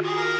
Bye.